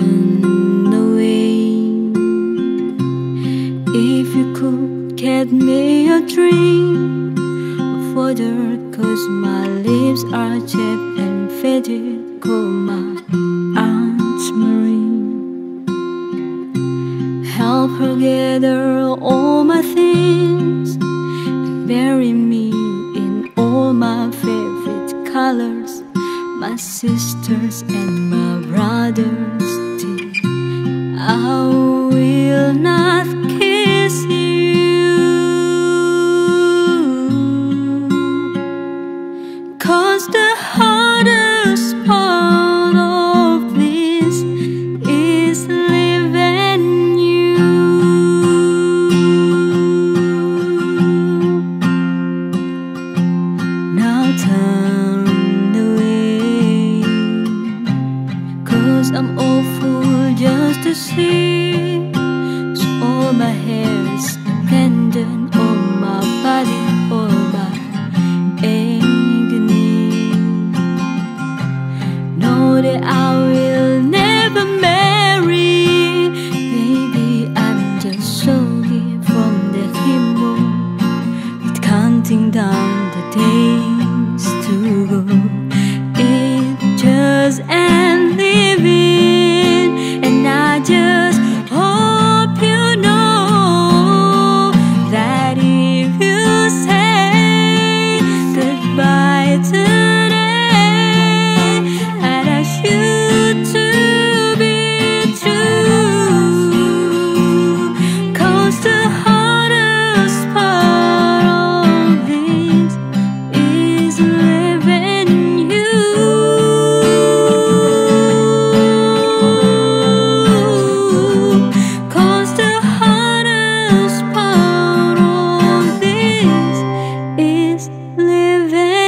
turn away. If you could get me a drink of water, cause my lips are chapped and faded, call my Aunt Marie. Help her gather all my things and bury me in all my favorite colors my sisters and my brothers the hardest part of this is leaving you. Now turn away, cause I'm all awful just to see days to go. Pictures and living, and I just hope you know that if you say goodbye to. living.